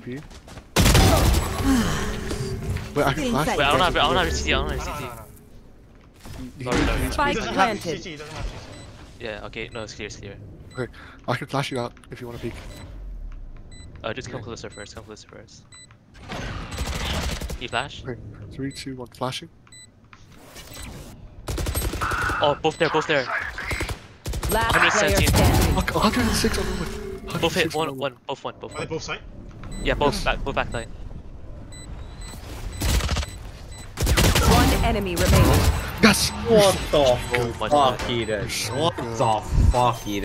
TP. Wait, I can flash. Wait, I don't have, I don't have CT, I don't have CT. Sorry, can- sorry. Spike He doesn't have planted. CC, he doesn't have CC. Yeah, okay, no, it's clear, it's clear. Okay, I can flash you out if you want to peek. Uh, just come Okay. closer first, come closer first. He flash? Okay, three, two, one, flashing. Oh, both there, both there. Last player 117. Fuck, 106 on woman. Both hit, 106 on one, woman. one, both one, both Are they both site? Yeah, both back, both back line. One enemy remaining. Yes! What the Oh my fuck, Edan? so What the fuck, Edan?